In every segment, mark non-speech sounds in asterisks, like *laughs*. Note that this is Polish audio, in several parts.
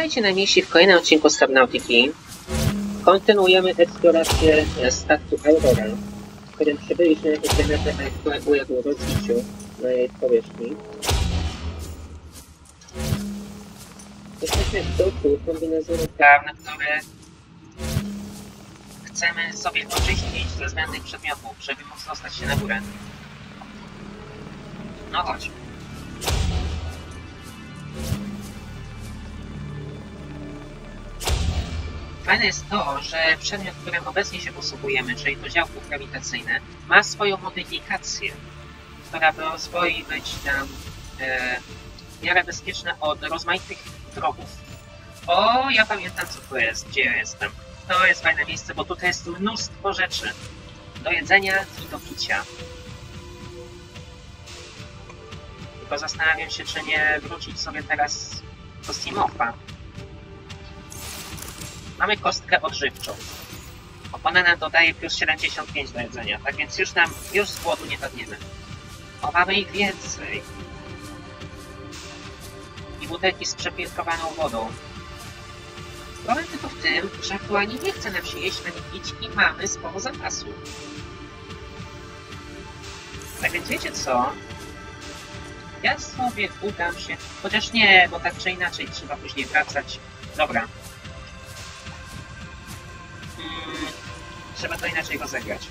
Witajcie najmniejsi w kolejnym odcinku Subnautiki. Kontynuujemy eksplorację statku Aurora, w którym przybyliśmy na planetę, która uległ rozbiciu na jej powierzchni. Jesteśmy w duchu kombinezonu prawne, które chcemy sobie oczyścić ze zbędnych przedmiotów, żeby móc dostać się na górę. No chodź. Fajne jest to, że przedmiot, którym obecnie się posługujemy, czyli to działko grawitacyjne, ma swoją modyfikację, która pozwoli być nam e, w miarę bezpieczna od rozmaitych wrogów. O, ja pamiętam co to jest, gdzie ja jestem. To jest fajne miejsce, bo tutaj jest mnóstwo rzeczy do jedzenia i do picia. Tylko zastanawiam się, czy nie wrócić sobie teraz do Steamofa. Mamy kostkę odżywczą. Nam dodaje plus 75 do jedzenia, tak więc już nam, już z głodu nie padniemy. O, mamy ich więcej. I butelki z przefiltrowaną wodą. Problem tylko w tym, że aktualnie nie chce nam się jeść ani pić i mamy sporo zapasu. Tak więc wiecie co? Ja sobie udam się, chociaż nie, bo tak czy inaczej trzeba później wracać. Dobra, trzeba to inaczej rozegrać.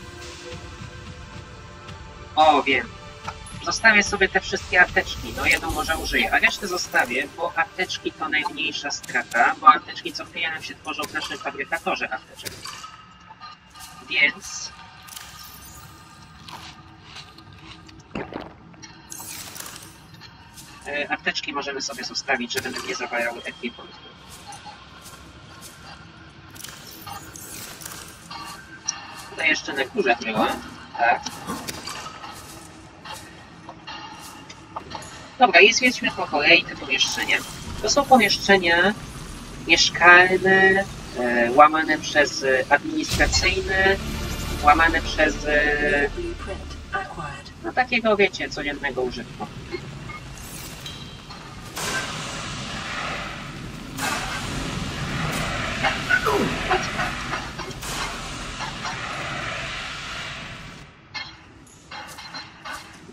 O, wiem. Zostawię sobie te wszystkie apteczki. No jedną może użyję, a resztę zostawię, bo apteczki to najmniejsza strata, bo apteczki co chwilę nam się tworzą w naszym fabrykatorze apteczek. Więc... E, Apteczki możemy sobie zostawić, żeby nie zawajały ekwipunku. Jeszcze na górze była. Tak. Dobra, i zwiedźmy po kolei te pomieszczenia. To są pomieszczenia mieszkalne, e, łamane przez administracyjne, łamane przez e, no takiego, wiecie, codziennego użytku.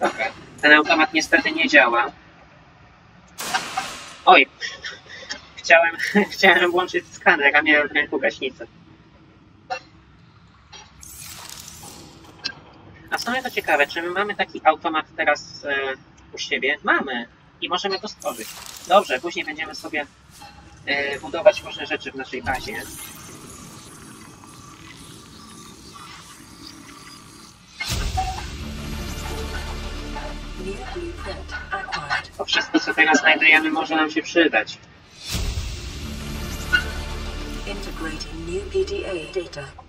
Dobra, ten automat niestety nie działa. Oj, chciałem, *laughs* chciałem włączyć skaner, a miałem w ręku gaśnicę. A w sumie to ciekawe, czy my mamy taki automat teraz e, u siebie? Mamy i możemy go stworzyć. Dobrze, później będziemy sobie e, budować różne rzeczy w naszej bazie. Acquired. To wszystko, co teraz znajdujemy, może nam się przydać.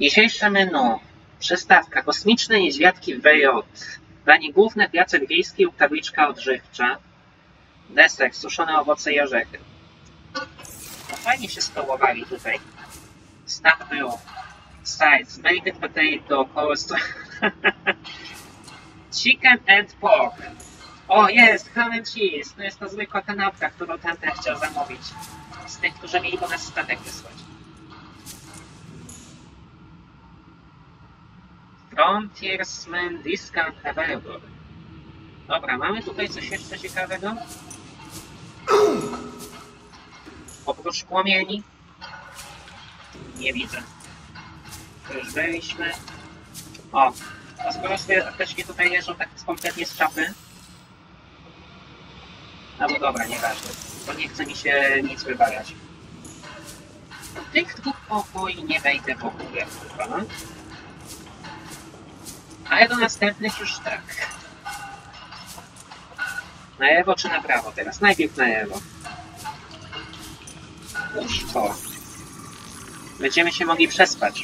Dzisiejsze menu. Przystawka. Kosmiczne niedźwiadki WJ. Danie główne, placek wiejski lub tabliczka odżywcza. Deser, suszone owoce i orzechy. No fajnie się stołowali tutaj. Staff był. Sides, baked potato. *laughs* Chicken and pork. O, jest, ham and cheese. To jest ta zwykła kanapka, którą tamten chciał zamówić. Z tych, którzy mieli po nas statek wysłać. Frontiersman Discount Available. Dobra, mamy tutaj coś jeszcze ciekawego? Oprócz płomieni? Nie widzę. Tu już byliśmy. O, a skoro sobie apteczki tutaj leżą tak kompletnie z czapy. No bo dobra, nieważne. Bo nie chce mi się nic wybawiać. Tych dwóch pokoi nie wejdę w ogóle, chyba. Ale do następnych już tak. Na lewo czy na prawo teraz? Najpierw na lewo. Już to. Będziemy się mogli przespać.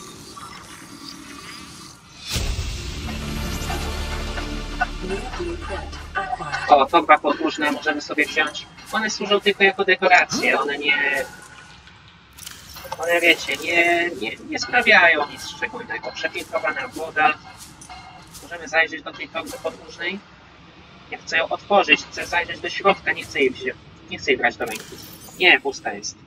New blueprint acquired. O, torba podłużna możemy sobie wziąć. One służą tylko jako dekoracje. One nie... One wiecie, nie, nie, nie sprawiają nic szczególnego. Przefiltrowana woda. Możemy zajrzeć do tej torby podłużnej. Ja chcę ją otworzyć, chcę zajrzeć do środka, nie chcę jej wziąć. Nie chcę jej brać do ręki. Nie, pusta jest.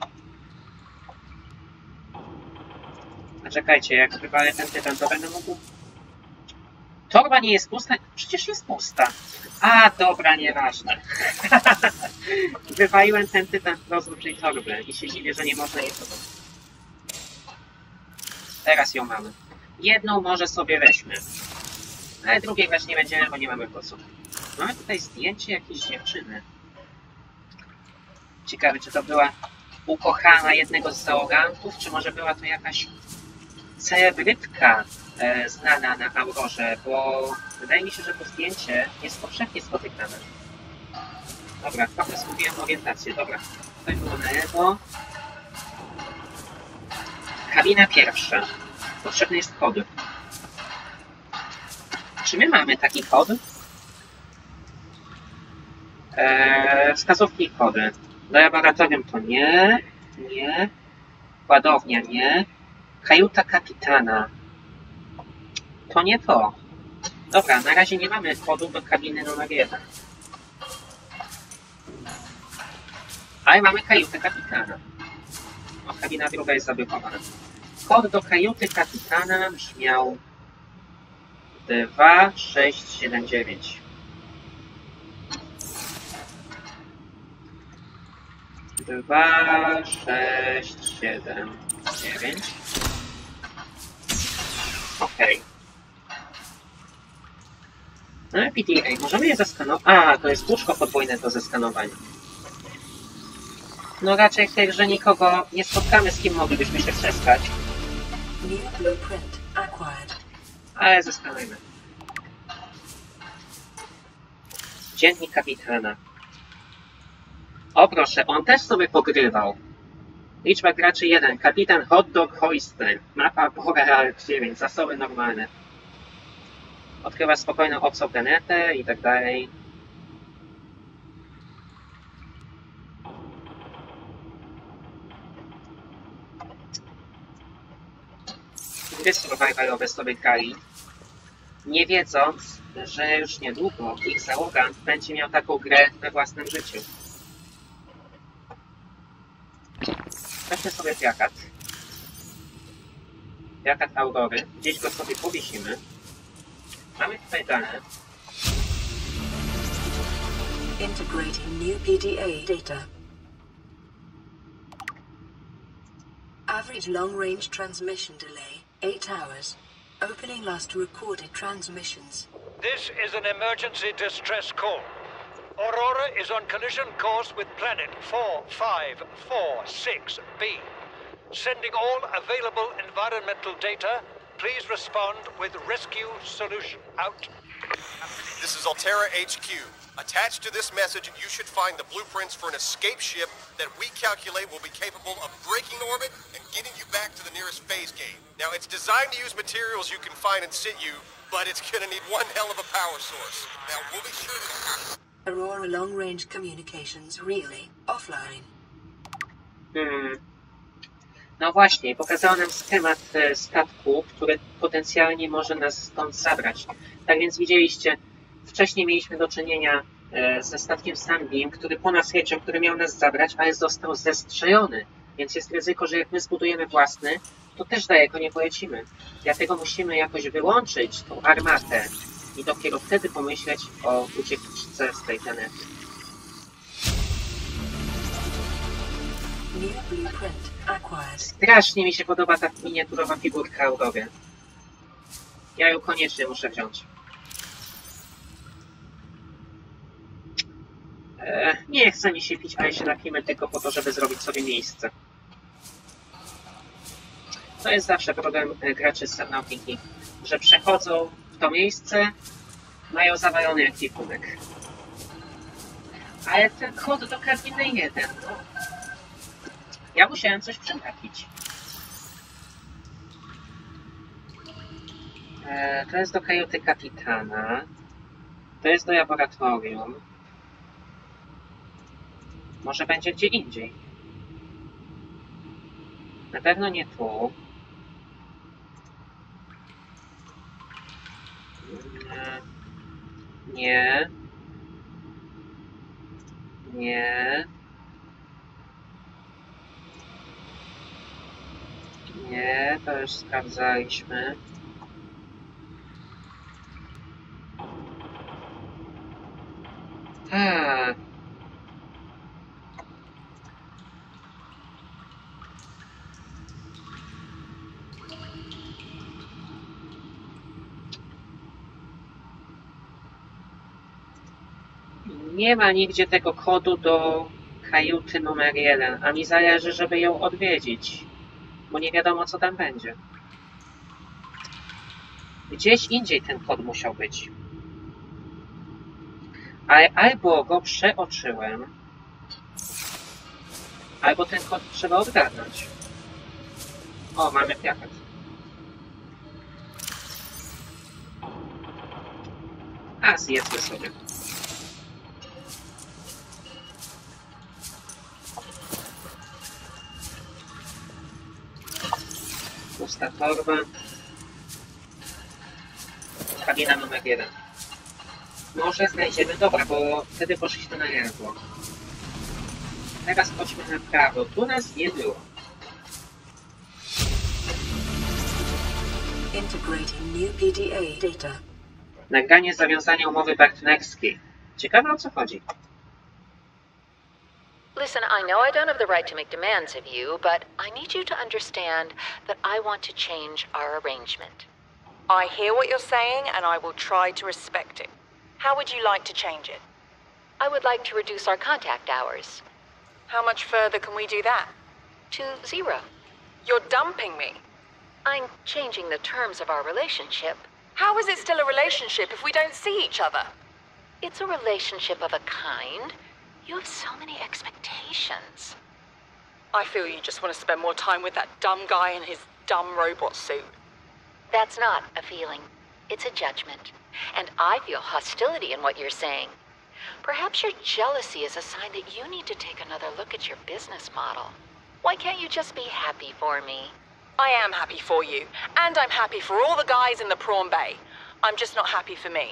A czekajcie, jak wywalę ten tytan, to będę mógł... Torba nie jest pusta? Przecież jest pusta. A, dobra, nieważne. *laughs* Wywaliłem ten tytan wprost z torby i się dziwię, że nie można jej sobie... Teraz ją mamy. Jedną może sobie weźmy. Ale drugiej weź nie będziemy, bo nie mamy po co. Mamy tutaj zdjęcie jakiejś dziewczyny. Ciekawe, czy to była ukochana jednego z załogantów, czy może była to jakaś celebrytka znana na Aurorze, bo wydaje mi się, że to zdjęcie jest powszechnie spotykane. Dobra, trochę zgubiłem orientację. Dobra, to było na. Kabina pierwsza. Potrzebny jest kod. Czy my mamy taki kod? Eee, wskazówki i kody. Do laboratorium to nie, nie. Ładownia nie. Kajuta kapitana. To nie to. Dobra, na razie nie mamy kodu do kabiny numer 1. Ale mamy kajutę kapitana. O, kabina druga jest zablokowana. Kod do kajuty kapitana brzmiał 2679. Dwa, sześć, siedem, dziewięć. Okej. No i PTA, możemy je zeskanować. A, to jest łóżko podwójne do zeskanowania. No raczej w tej grze nikogo nie spotkamy, z kim moglibyśmy się przespać, New blueprint acquired. ale zeskanujmy. Dziennik kapitana. O proszę, on też sobie pogrywał. Liczba graczy 1. Kapitan Hot Dog Hoister. Mapa Boreal 9. Zasoby normalne. Odkrywa spokojną obsoplanetę i tak dalej. Gry survivalowe sobie grali, nie wiedząc, że już niedługo ich załogant będzie miał taką grę we własnym życiu. Weźmy sobie plakat. Plakat Aurory. Gdzieś go sobie powiesimy. Integrating new PDA data. Average long range transmission delay 8 hours. Opening last recorded transmissions. This is an emergency distress call. Aurora is on collision course with planet 4546b. Sending all available environmental data. Please respond with rescue solution. Out. This is Altera HQ. Attached to this message, you should find the blueprints for an escape ship that we calculate will be capable of breaking orbit and getting you back to the nearest phase gate. Now, it's designed to use materials you can find in situ, but it's gonna need one hell of a power source. Now, we'll be sure to... Aurora long range communications really offline. Hmm. No właśnie, pokazał nam schemat e, statku, który potencjalnie może nas stąd zabrać. Tak więc widzieliście, wcześniej mieliśmy do czynienia e, ze statkiem Sunbeam, który po nas leciał, który miał nas zabrać, ale został zestrzelony. Więc jest ryzyko, że jak my zbudujemy własny, to też daleko nie polecimy. Dlatego musimy jakoś wyłączyć tą armatę i dopiero wtedy pomyśleć o ucieczce z tej planety. New blueprint. Strasznie mi się podoba ta miniaturowa figurka Aurory. Ja ją koniecznie muszę wziąć. E, nie chce mi się pić, ale się napijmy tylko po to, żeby zrobić sobie miejsce. To jest zawsze problem e, graczy z Subnautiki, że przechodzą w to miejsce, mają zawalony ekwipunek. Ale ten kod do kabiny jeden, no. Ja musiałem coś przegapić. E, to jest do kajuty kapitana. To jest do laboratorium. Może będzie gdzie indziej. Na pewno nie tu. Nie. Nie. Nie. To już sprawdzaliśmy. Tak. Nie ma nigdzie tego kodu do kajuty numer jeden, a mi zależy, żeby ją odwiedzić, bo nie wiadomo, co tam będzie. Gdzieś indziej ten kod musiał być. Ale albo go przeoczyłem, albo ten kod trzeba odgadnąć. O, mamy plakat. A, zjedzmy sobie. Pusta torba. Kabina numer jeden. Może znajdziemy, dobra, bo wtedy poszliśmy na lewo. Teraz chodźmy na prawo. Tu nas nie było. Integrating new PDA data. Nagranie zawiązania umowy partnerskiej. Ciekawe o co chodzi. Listen, I know I don't have the right to make demands of you, but I need you to understand that I want to change our arrangement. I hear what you're saying, and I will try to respect it. How would you like to change it? I would like to reduce our contact hours How much further can we do that? to zero. You're dumping me. I'm changing the terms of our relationship. How is it still a relationship if we don't see each other? It's a relationship of a kind. You have so many expectations. I feel you just want to spend more time with that dumb guy in his dumb robot suit. That's not a feeling, it's a judgment. And I feel hostility in what you're saying. Perhaps your jealousy is a sign that you need to take another look at your business model. Why can't you just be happy for me? I am happy for you, and I'm happy for all the guys in the prawn bay. I'm just not happy for me.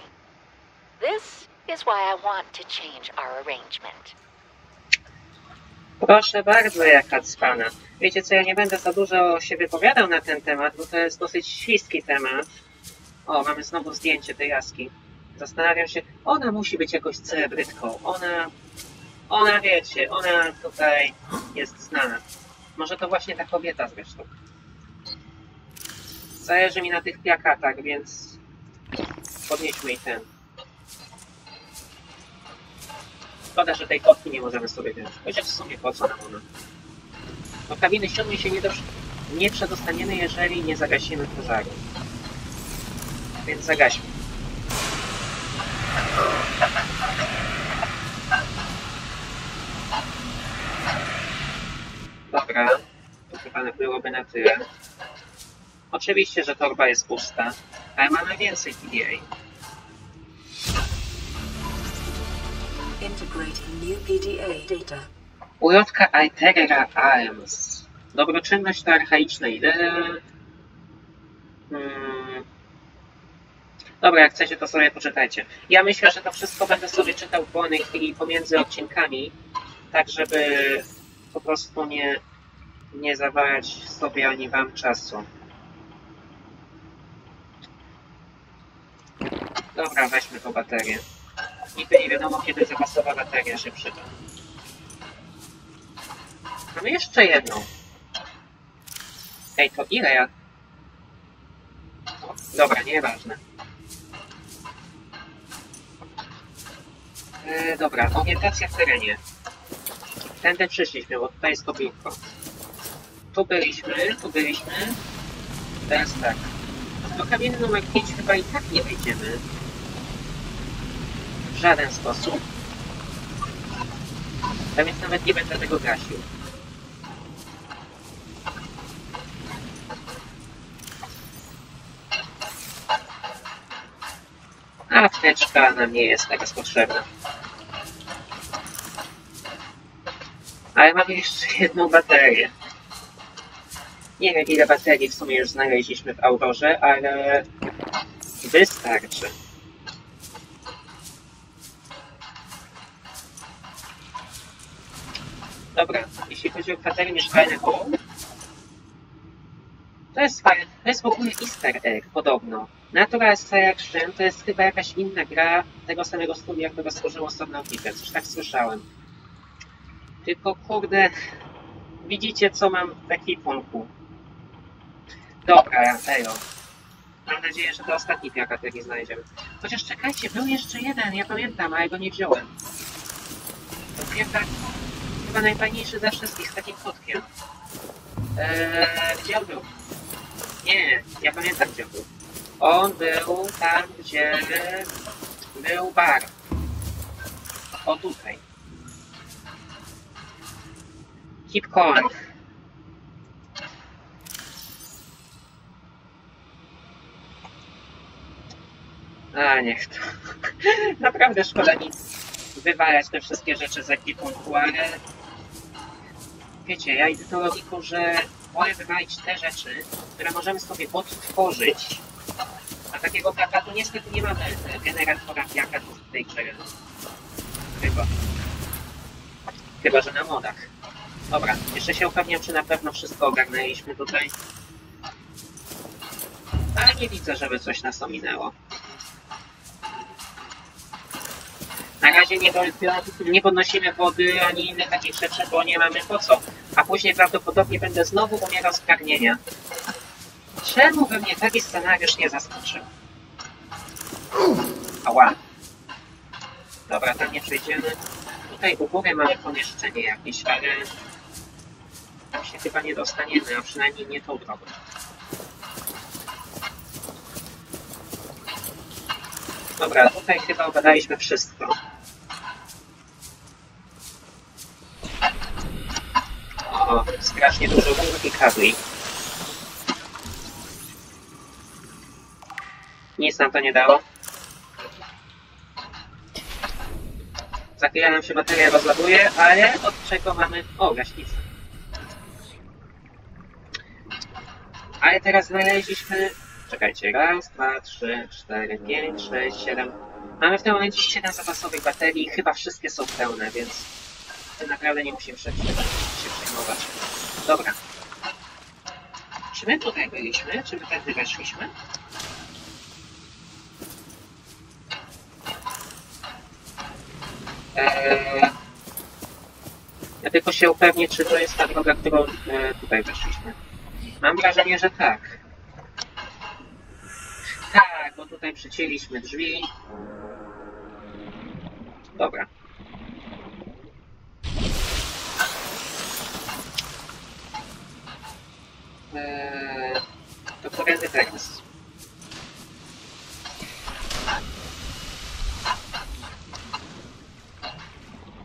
This is why I want to change our arrangement. Proszę bardzo, jaka cwana. Wiecie co, ja nie będę za dużo się wypowiadał na ten temat, bo to jest dosyć śliski temat. O, mamy znowu zdjęcie tej jaski. Zastanawiam się, ona musi być jakąś celebrytką. Ona, ona wiecie, ona tutaj jest znana. Może to właśnie ta kobieta zresztą. Zależy mi na tych plakatach, więc podnieśmy i ten. Szkoda, że tej kotki nie możemy sobie wziąć. Chociaż w sumie po co nam ona? Do kabiny siódmej się nie, dosz... nie przedostaniemy, jeżeli nie zagasimy pożaru. Więc zagaśmy. Dobra, to chyba byłoby na tyle. Oczywiście, że torba jest pusta, ale mamy więcej PDA. Integrating new PDA data. Ulotka Alterra Arms. Dobroczynność to archaiczna idea. Hmm. Dobra, jak chcecie, to sobie poczytajcie. Ja myślę, że to wszystko będę sobie czytał w wolnej chwili pomiędzy odcinkami, tak żeby po prostu nie, nie zawalać sobie ani wam czasu. Dobra, weźmy tą baterię. Nigdy nie wiadomo, kiedy zapasowa bateria się przyda. Mamy jeszcze jedną. Ej, to ile ja... Dobra, nieważne. E, dobra, orientacja w terenie. Tędy przyszliśmy, bo tutaj jest to biurko. Tu byliśmy, tu byliśmy. Teraz tak. Do kabiny numer 5 chyba i tak nie wejdziemy. W żaden sposób. A więc nawet nie będę tego gasił. A apteczka nam nie jest teraz potrzebna. Ale mamy jeszcze jedną baterię. Nie wiem ile baterii w sumie już znaleźliśmy w Aurorze, ale wystarczy. Dobra, jeśli chodzi o kwatery mieszkalne To jest fajne. To jest w ogóle easter egg, podobno. Natural Selection to jest chyba jakaś inna gra tego samego studia, które stworzyło Subnautica. Coś tak słyszałem. Tylko kurde, widzicie co mam w ekwipunku. Dobra, Ejo. Mam nadzieję, że to ostatni piakat, jaki znajdziemy. Chociaż czekajcie, był jeszcze jeden, ja pamiętam, ale go nie wziąłem. To piakat chyba najfajniejszy ze wszystkich, z takim kotkiem. Eee, gdzie on był? Nie, ja pamiętam gdzie był. On był tam, gdzie był bar. O tutaj. Keep calling. A, niech to. *laughs* Naprawdę szkoda mi wywalać te wszystkie rzeczy z ekwipunku, ale wiecie, ja idę tą logiką, że wolę wywalić te rzeczy, które możemy sobie odtworzyć. A takiego plakatu niestety nie mamy e, generatora plakatów w tej grze. Chyba. Chyba, że na modach. Dobra, jeszcze się upewniam, czy na pewno wszystko ogarnęliśmy tutaj. Ale nie widzę, żeby coś nas ominęło. Na razie nie, nie podnosimy wody ani innych takich rzeczy, bo nie mamy po co. A później prawdopodobnie będę znowu umierał z pragnienia. Czemu by mnie taki scenariusz nie zaskoczył? Ała. Dobra, tam nie przejdziemy. Tutaj u góry mamy pomieszczenie jakieś, ale tam się chyba nie dostaniemy, a przynajmniej nie tą drogą. Dobra, tutaj chyba obadaliśmy wszystko. Strasznie dużo rur i kabli. Nic nam to nie dało. Za chwilę nam się bateria rozładuje, ale od czego mamy... O, gaśnicę. Ale teraz znaleźliśmy... Czekajcie, raz, dwa, trzy, cztery, pięć, sześć, siedem... Mamy w tym momencie 7 zapasowych baterii, chyba wszystkie są pełne, więc tym naprawdę nie musimy się, Dobra. Czy my tutaj byliśmy? Czy my tędy weszliśmy? Eee, ja tylko się upewnię, czy to jest ta droga, którą e, tutaj weszliśmy. Mam wrażenie, że tak. Tak, bo tutaj przycięliśmy drzwi. Dobra. To którędy teraz?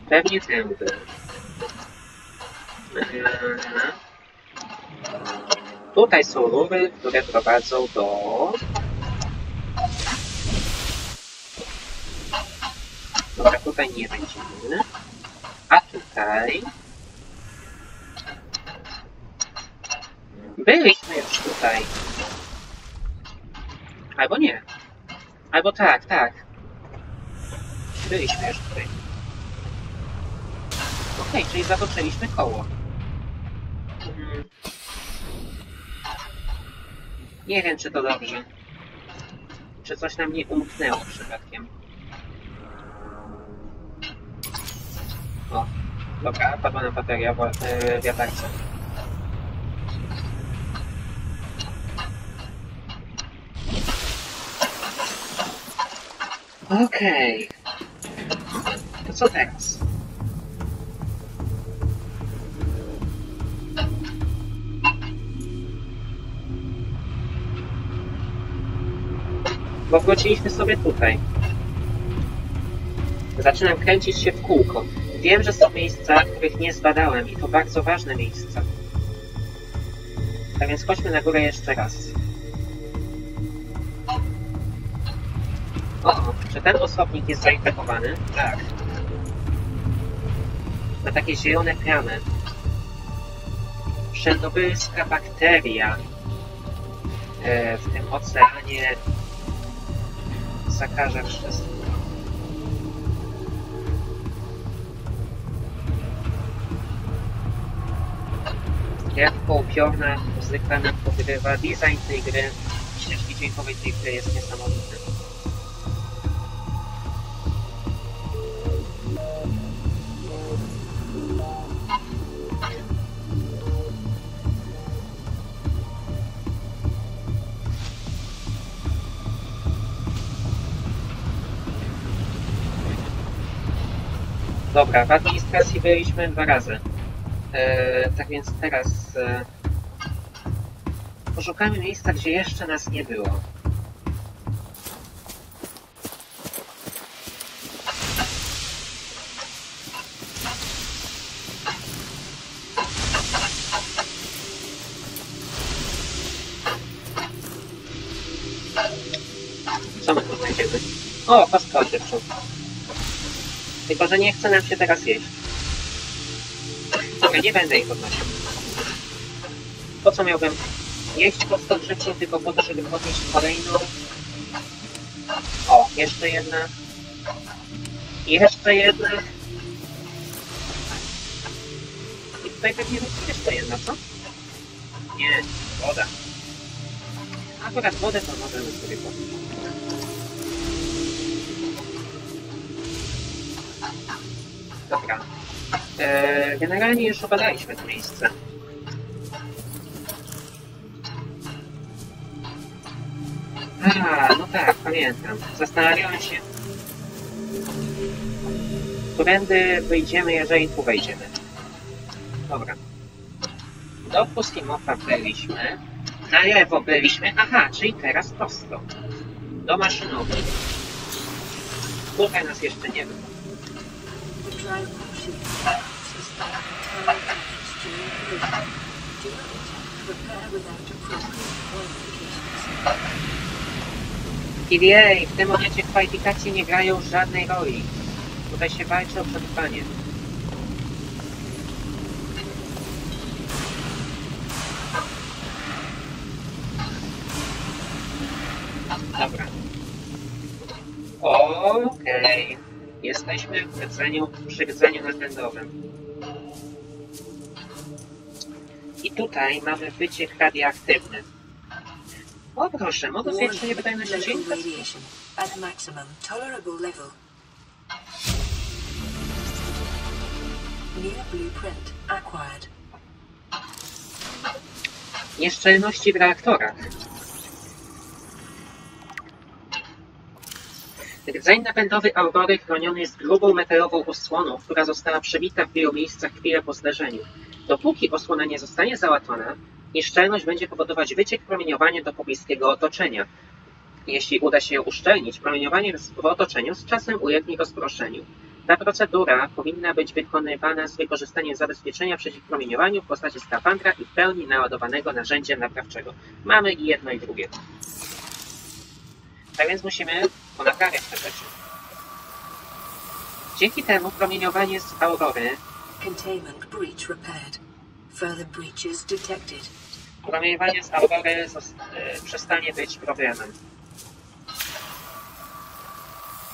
Pewnie tędy. Tutaj są rury, które prowadzą do... Dobra, tutaj nie będziemy. A tutaj... Byliśmy już tutaj. Albo nie. Albo tak, tak. Byliśmy już tutaj. Okej, czyli zatoczyliśmy koło. Mhm. Nie wiem, czy to dobrze. Czy coś nam nie umknęło przypadkiem. O, dobra, padła nam bateria w yy. Okej. To co teraz? Bo wróciliśmy sobie tutaj. Zaczynam kręcić się w kółko. Wiem, że są miejsca, których nie zbadałem i to bardzo ważne miejsca. Tak więc chodźmy na górę jeszcze raz. O, czy ten osobnik jest zainfekowany? Tak. Ma takie zielone plamy. Wszędobylska bakteria e, w tym oceanie zakaże wszystko. Jak tylko upiorna, zwykle nam podrywa. Design tej gry, ścieżki dźwiękowej tej gry jest niesamowity. Dobra, w administracji byliśmy dwa razy. E, tak więc teraz e, poszukamy miejsca, gdzie jeszcze nas nie było. O, kostka odżywczą. Tylko, że nie chce nam się teraz jeść. Dobra, nie będę ich podnosił. Po co miałbym jeść kostkę odżywczą, tylko po to, żeby podnieść kolejną? O, jeszcze jedna. Jeszcze jedna. I tutaj pewnie będzie jeszcze jedna, co? Nie, woda. Akurat wodę to możemy sobie podnieść. Dobra. E, generalnie już obadaliśmy to miejsce. A, no tak, pamiętam. Zastanawiałem się, którędy wyjdziemy, jeżeli tu wejdziemy. Dobra. Do Pustimofa byliśmy. Na lewo byliśmy. Aha, czyli teraz prosto. Do maszynowej. Tutaj nas jeszcze nie było. TVA, w tym momencie kwalifikacje nie grają żadnej roli. Tutaj się walczy o przetrwanie. Dobra. Okej. Jesteśmy w rdzeniu, przy rdzeniu napędowym. I tutaj mamy wyciek radioaktywny. O proszę, mogę Local dźwięku? radiation at maximum tolerable level. Near blueprint acquired. Nieszczelności w reaktorach. Rdzeń napędowy Aurory chroniony jest grubą metalową osłoną, która została przebita w wielu miejscach chwilę po zdarzeniu. Dopóki osłona nie zostanie załatwiona, nieszczelność będzie powodować wyciek promieniowania do pobliskiego otoczenia. Jeśli uda się ją uszczelnić, promieniowanie w otoczeniu z czasem ulegnie rozproszeniu. Ta procedura powinna być wykonywana z wykorzystaniem zabezpieczenia przeciw promieniowaniu w postaci skafandra i w pełni naładowanego narzędziem naprawczego. Mamy i jedno i drugie. Tak więc musimy ponaprawiać te. Dzięki temu promieniowanie z aurory, Containment breach repaired. Further breaches detected. promieniowanie z aurory e, przestanie być problemem.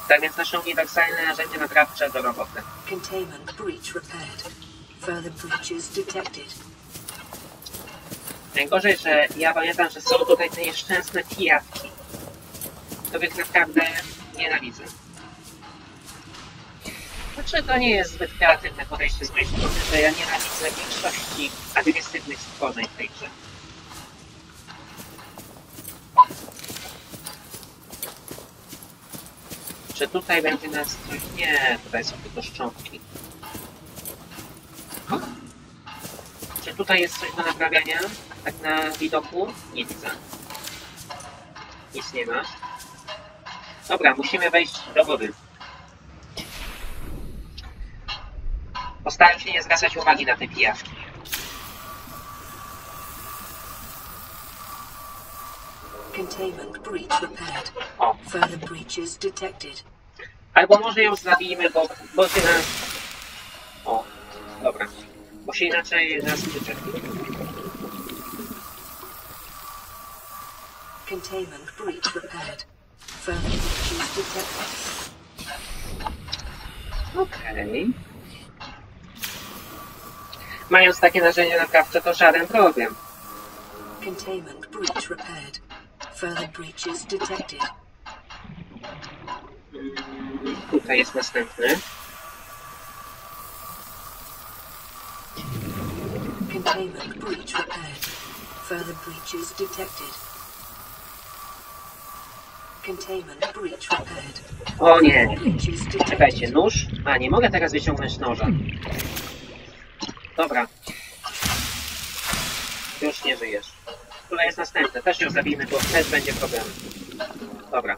Tak więc nasze uniwersalne narzędzie naprawcze do roboty. Containment breach repaired. Further breaches detected. Najgorzej, że ja pamiętam, że są tutaj te nieszczęsne pijawki, których naprawdę nienawidzę. Znaczy, to nie jest zbyt kreatywne podejście z mojej strony, że ja nienawidzę większości agresywnych stworzeń w tej grze. Czy tutaj będzie nas coś? Nie, tutaj są tylko szczątki. Czy tutaj jest coś do naprawiania? Tak na widoku? Nie widzę. Nic nie ma. Dobra, musimy wejść do wody. Postaram się nie zwracać uwagi na te pijawki. Containment breach repaired. O, Further breaches detected. albo może ją zabijmy, bo, bo się nas... O, dobra. Bo się inaczej nas przyczepi. Containment breach repaired. Further breaches detected. Okej. Mając takie narzędzie naprawcze, to żaden problem. Containment breach repaired. Further breaches detected. Tutaj jest następny. Containment breach repaired. Further breaches detected. Containment breach repaired. O nie, czekajcie, nóż? A, nie mogę teraz wyciągnąć noża. Dobra. Już nie żyjesz. Tutaj jest następny, też ją zabijmy, bo też będzie problem. Dobra.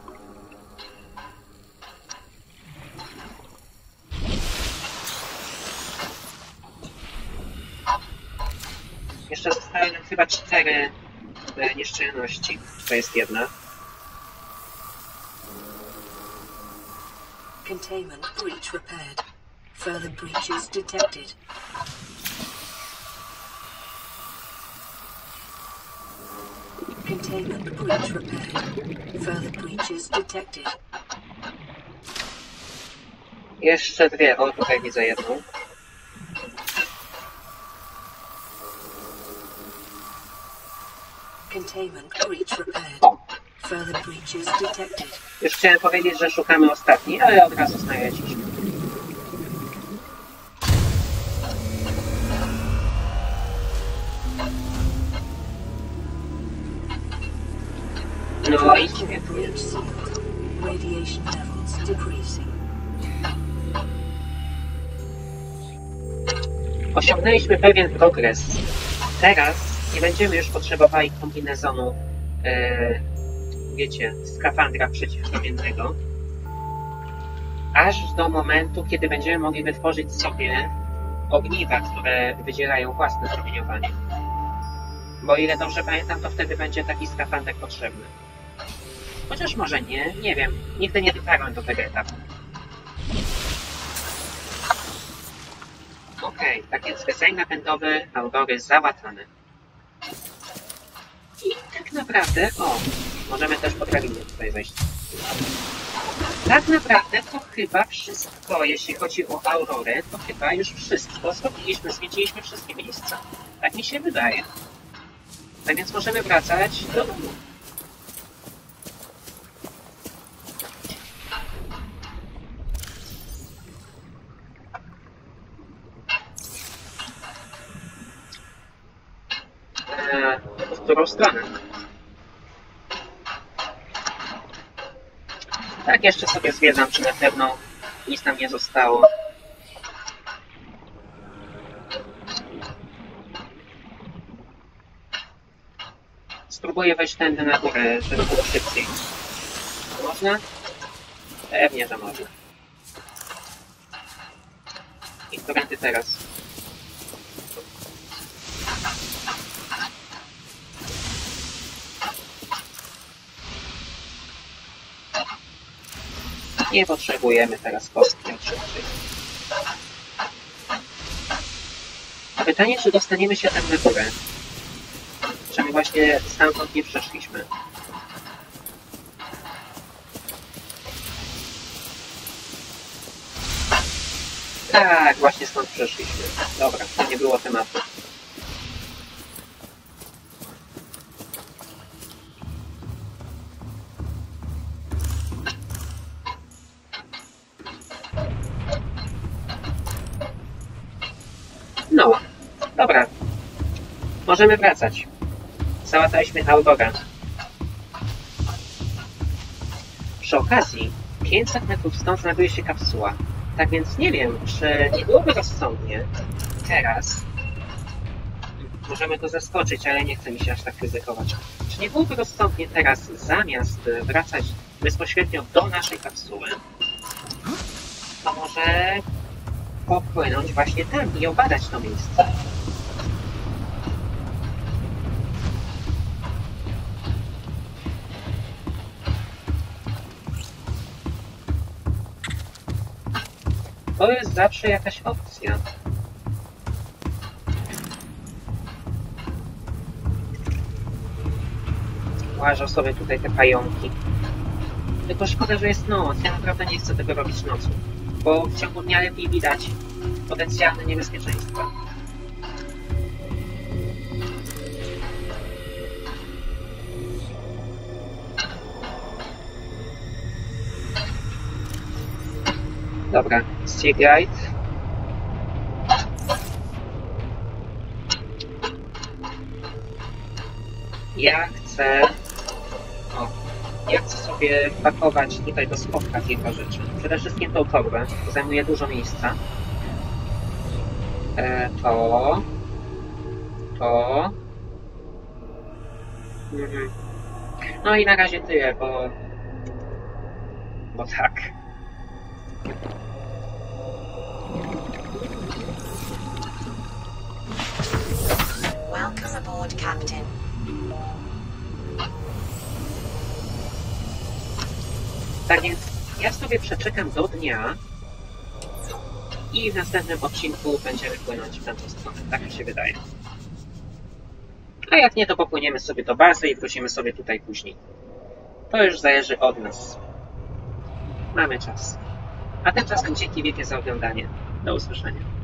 Jeszcze zostały nam chyba cztery e, nieszczelności. To jest jedna. Containment breach repaired. Further breaches detected. Containment breach repaired. Further breaches detected. Jeszcze dwie. O, tutaj widzę jedną. Containment breach repaired. Further breaches detected. już chciałem powiedzieć, że szukamy ostatniej, ale od razu znaleźliśmy. Levels decreasing. Osiągnęliśmy pewien progres. Teraz nie będziemy już potrzebowali kombinezonu, e, wiecie, skafandra przeciwkamiennego, aż do momentu, kiedy będziemy mogli wytworzyć sobie ogniwa, które wydzielają własne promieniowanie. Bo ile dobrze pamiętam, to wtedy będzie taki skafander potrzebny. Chociaż może nie, nie wiem. Nigdy nie dotarłem do tego etapu. Okej, tak więc design napędowy Aurory załatany. I tak naprawdę, o, możemy też po tutaj wejść. Tak naprawdę to chyba wszystko, jeśli chodzi o Aurorę, to chyba już wszystko zrobiliśmy, zwiedziliśmy wszystkie miejsca. Tak mi się wydaje. Tak więc możemy wracać do domu. Eee, w którą stronę? Tak, jeszcze sobie zwiedzam, czy na pewno nic nam nie zostało. Spróbuję wejść tędy na górę, żeby było szybciej. Można? Pewnie, że można. I którędy teraz? Nie potrzebujemy teraz kostki pytanie, czy dostaniemy się tam na górę? Czy my właśnie stamtąd nie przeszliśmy? Tak, właśnie stąd przeszliśmy. Dobra, to nie było tematu. Możemy wracać. Załataliśmy Aurora. Przy okazji, 500 metrów stąd znajduje się kapsuła. Tak więc nie wiem, czy nie byłoby rozsądnie teraz. Możemy to zaskoczyć, ale nie chce mi się aż tak ryzykować. Czy nie byłoby rozsądnie teraz, zamiast wracać bezpośrednio do naszej kapsuły, to może popłynąć właśnie tam i obadać to miejsce. To jest zawsze jakaś opcja. Łażą sobie tutaj te pająki. Tylko szkoda, że jest noc. Ja naprawdę nie chcę tego robić nocą. Bo w ciągu dnia lepiej widać potencjalne niebezpieczeństwa. Seaguide. Ja chcę... O, ja chcę sobie pakować tutaj do spotka kilka rzeczy. Przede wszystkim tą torbę, to zajmuje dużo miejsca. E, to... To... Mhm. No i na razie tyle, bo... Bo tak. Aboard, Captain. Tak więc ja sobie przeczekam do dnia i w następnym odcinku będziemy płynąć w tamtą stronę. Tak mi się wydaje. A jak nie, to popłyniemy sobie do bazy i wrócimy sobie tutaj później. To już zależy od nas. Mamy czas. A tymczasem dzięki wielkie za oglądanie. Do usłyszenia.